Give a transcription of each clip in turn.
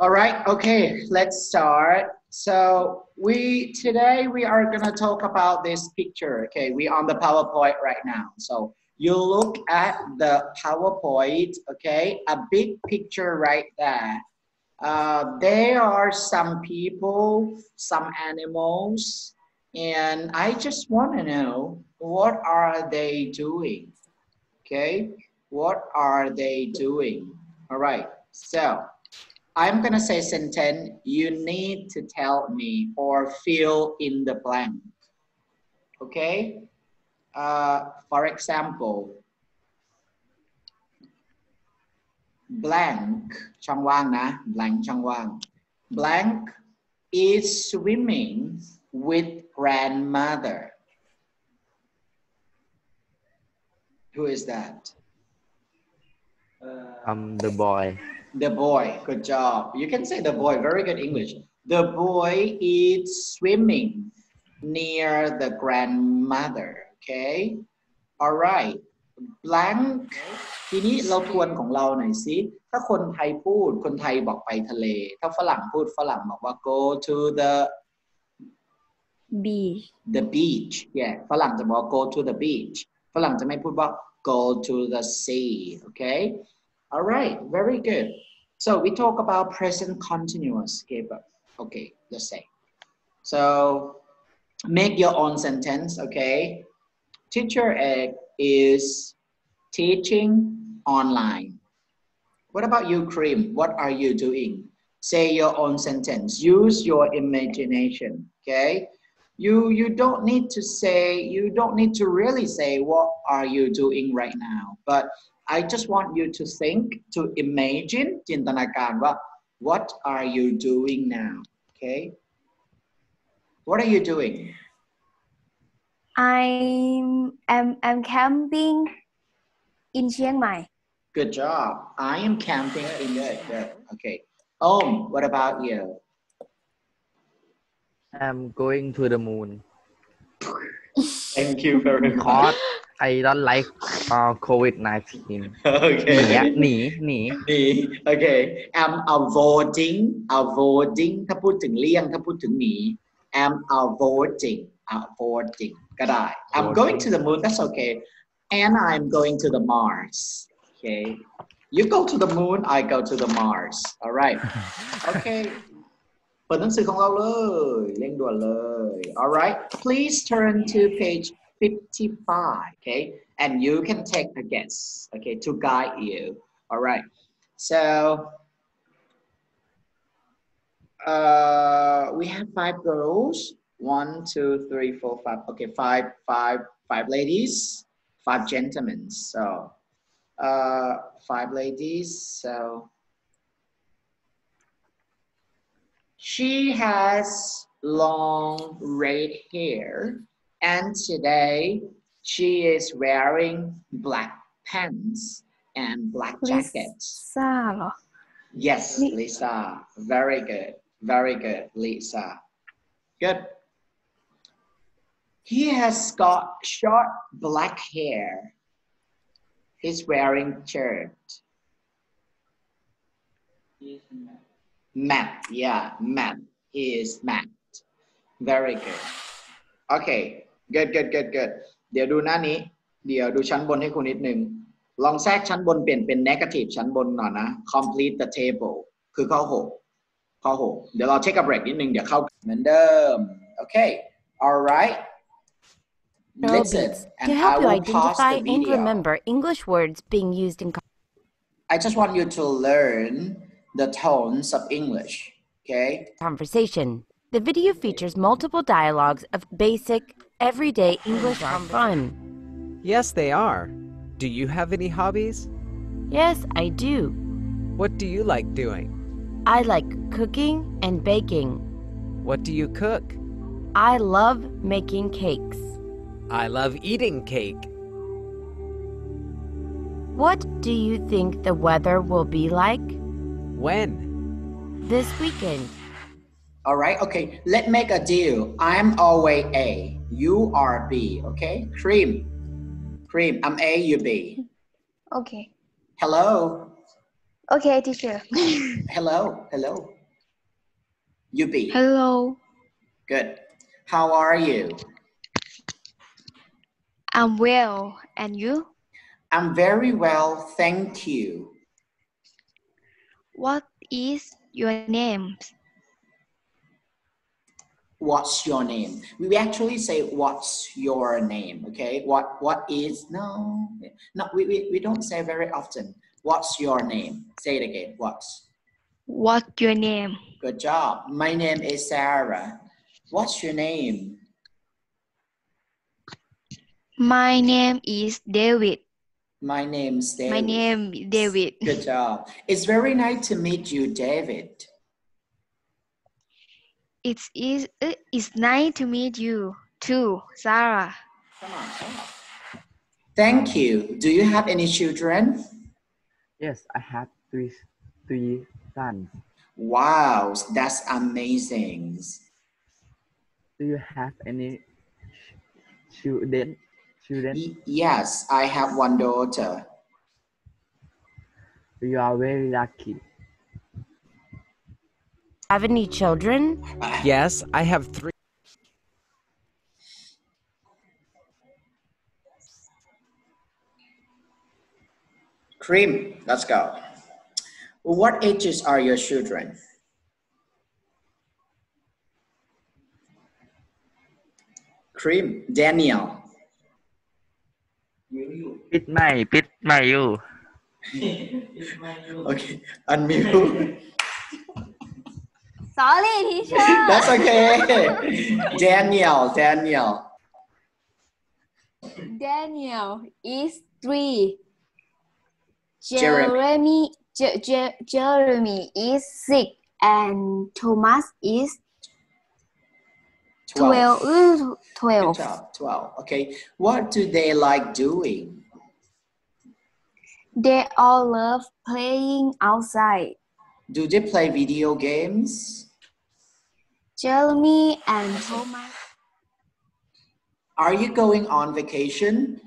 All right, okay, let's start. So we today we are gonna talk about this picture. Okay, we on the PowerPoint right now. So you look at the PowerPoint, okay, a big picture right there. Uh, there are some people, some animals, and I just want to know what are they doing? Okay, what are they doing? All right, so I'm gonna say sentence. You need to tell me or fill in the blank. Okay. Uh, for example, blank ช่องว่างนะ blank ช่องว่าง blank is swimming with grandmother. Who is that? I'm the boy. The boy, good job. You can say the boy, very good English. The boy is swimming near the grandmother. Okay. All right. Blank ทีนี้เราทวนของเราหน่อยสิถ้าคนไทยพูด คนไทยบอกไปทะเล ถ้าฝรั่งพูดฝรั่งบอกว่า go to the beach the beach yeah ฝรั่งจะบอกว่า go to the beach ฝรั่งจะไม่พูดว่า go to the sea okay all right very good. So we talk about present continuous but okay let's say so make your own sentence okay? Teacher Egg is teaching online. What about you cream what are you doing? Say your own sentence. Use your imagination okay? You you don't need to say you don't need to really say what are you doing right now? But i just want you to think to imagine จินตนาการว่า what are you doing now okay what are you doing I'm I'm I'm camping in Chiang Mai. good job i am camping in good good okay om what about you I'm going to the moon thank you very because I don't like uh, COVID-19 หนี okay อะหนีหนี ดีโอเค am avoiding avoiding ถ้าพูดถึงเลี่ยง ถ้าพูดถึงหนี am avoiding avoiding ก็ได้ I'm going to the moon that's okay and I'm going to the Mars okay you go to the moon I go to the Mars all right okay เปิดหนังสือของเราเลยเร่งด่วนเลย all right please turn to page 55 okay? And you can take a guess okay to guide you all right? So uh we have five girls. One two three four five okay five five five ladies five gentlemen so uh five ladies so. She has long red hair and today she is wearing black pants and black jacket. Lisa. Yes, Lisa. Very good. Very good, Lisa. Good. He has got short black hair. He's wearing shirt. Matt. Matt. yeah, Matt. He is Matt. Very good. Okay, Good, good, good, good. เดี๋ยวดูหน้านี้ เดี๋ยวดูชั้นบนให้คุณนิดนึง ลองแทรกชั้นบนเปลี่ยนเป็น negative ชั้นบนหน่อยนะ complete the table คือข้อหกข้อหกเดี๋ยวเราเช็คกับเบรกนิดนึง เดี๋ยวเข้าเหมือนเดิม okay alright listen Beats and to I help you will pause identify the and video remember English words being used in I just want you to learn the tones of English okay conversation. The video features multiple dialogues of basic, everyday oh, English for fun. Yes, they are. Do you have any hobbies? Yes, I do. What do you like doing? I like cooking and baking. What do you cook? I love making cakes. I love eating cake. What do you think the weather will be like When? this weekend? all right okay let's make a deal I'm always A you are B okay cream cream I'm A you B Okay. hello Okay, teacher. Hello, hello. Yubi, Hello. good. How are you? I'm well. And you? I'm very well, thank you. What is your name? What's your name? We actually say what's your name, okay? What what is no no we, we, we don't say very often. What's your name? Say it again. What's What your name? good job. My name is Sarah. What's your name? My name is David. My name's David. My name is David. Good job. It's very nice to meet you, David. It's is uh, it's nice to meet you too, Sarah. Come on. come on. Thank you. Do you have any children? Yes, I have three three sons. Wow, that's amazing. Do you have any children? Children? Yes, I have one daughter. You are very lucky have any children? Yes, I have three. Cream, let's go. What ages are your children? Cream, Daniel. Pit my, pit my you. okay, unmute. Sorry, teacher. That's okay. Daniel, Daniel. Daniel is three. Jeremy. Jeremy Je- Je- Jeremy is six and Thomas is 12. twelve. uh, Good Twelve. job, 12. Okay, what do they like doing? They all love playing outside. Do they play video games? Jeremy and Thomas. Are you going on vacation?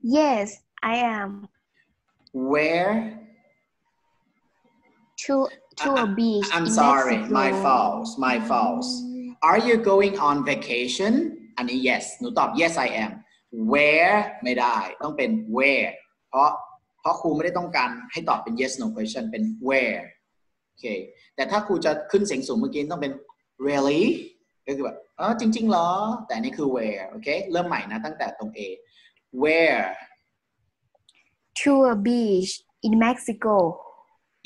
Yes, I am. Where? To to a beach. I'm in sorry, Mexico. my fault, my fault. Are you going on vacation? อันนี้ yes หนูตอบ yes I am where ไม่ได้ ต้องเป็น where เพราะเพราะครูไม่ได้ต้องการให้ตอบเป็น yes no question เป็น where โอ เค แต่ถ้าครูจะขึ้นเสียงสูงเมื่อกี้ต้องเป็น really ก็คือแบบเออจริง ๆ เหรอ แต่อันนี่คือ where โอเค เริ่มใหม่นะตั้งแต่ตรง A where To a beach in Mexico.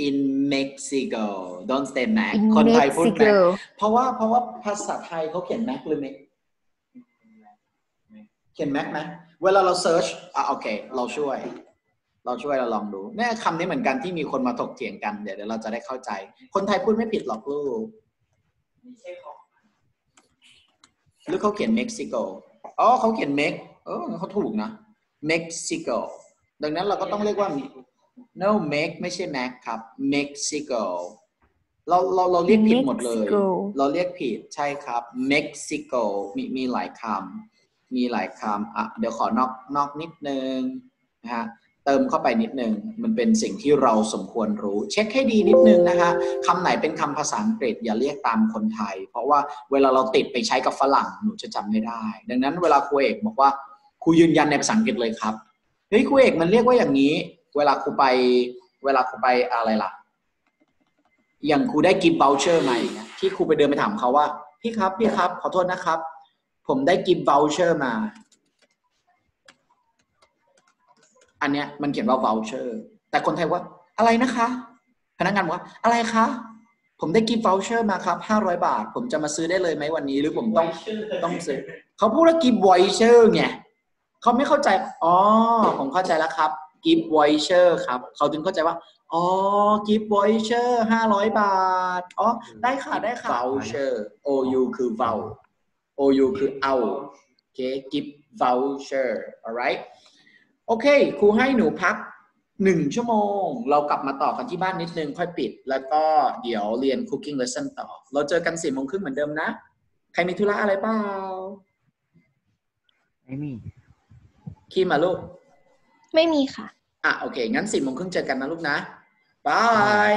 in Mexico don't say Mac In คนไทยพูด Mac Mexico. เพราะว่าเพราะว่าภาษาไทยเขาเขียน Mac หรือ Mac เขียน Mac ไหมเวลาเราเซิร์ชอะโอเค เราช่วย เราช่วยเราลองดูเนี่ยคำนี้เหมือนกันที่มีคนมาถกเถียงกันเดี๋ยวเดี๋ยวเราจะได้เข้าใจ คนไทยพูดไม่ผิดหรอกลูกหรือเขาเขียน Mexico อ๋อเขาเขียน Mex เออเขาถูกนะ Mexico ดังนั้นเราก็ต้องเรียกว่า no Mex ไม่ใช่ Mac ครับ Mexico เราเราเราเรียกผิดหมดเลย Mexico เราเรียกผิดใช่ครับ Mexico มีมีหลายคำมีหลายคำอะเดี๋ยวขอนอกนอกนิดนึงนะฮะ เติมเข้าไปนิดนึง มันเป็นสิ่งที่เราสมควรรู้ เช็คให้ดีนิดนึงนะฮะคำไหนเป็นคำภาษาอังกฤษอย่าเรียกตามคนไทย เพราะว่าเวลาเราติดไปใช้กับฝรั่งหนูจะจำไม่ได้ ดังนั้นเวลาครูเอกบอกว่าครูยืนยันในภาษาอังกฤษเลยครับเฮ้ยครูเอกมันเรียกว่าอย่างนี้ เวลาครูไปเวลาครูไปอะไรล่ะ อย่างครูได้กิฟต์ o บ c เชอร์มาอย่างเงี้ยที่ครูไปเดินไปถามเขาว่า พี่ครับพี่ครับขอโทษนะครับ ผมได้กิฟต์ o บ c เชอร์มา อันเนี้ยมันเขียนว่า voucher แต่คนไทยว่าอะไรนะคะ พนักงานบอกว่าอะไรคะ ผมได้กิฟต์ o บ c เชอร์มาครับห้าร้อยบาท ผมจะมาซื้อได้เลยไหมวันนี้ หรือผมต้องต้องซื้อเขาพูดว่ากิฟต์ voucher ไงเขาไม่เข้าใจ อ๋อ ผมเข้าใจแล้วครับกิฟต์ voucher ครับ เขาถึงเข้าใจว่า อ๋อกิฟต์ voucher ห้าร้อยบาท อ๋อ ได้ค่ะ ได้ค่ะ voucher o u คือ vou o u คือเอาโอเคกิฟต์ voucher alright โอเค ครูให้หนูพักหนึ่งชั่วโมง เรากลับมาต่อกันที่บ้านนิดนึง ค่อยปิด แล้วก็เดี๋ยวเรียน cooking lesson ต่อ เราเจอกันสี่โมงครึ่งเหมือนเดิมนะ ใครมีธุระอะไรเปล่าไม่มีคีมาลูก ไม่มีค่ะ อะ โอเค งั้นสี่โมงครึ่งเจอกันนะลูกนะบาย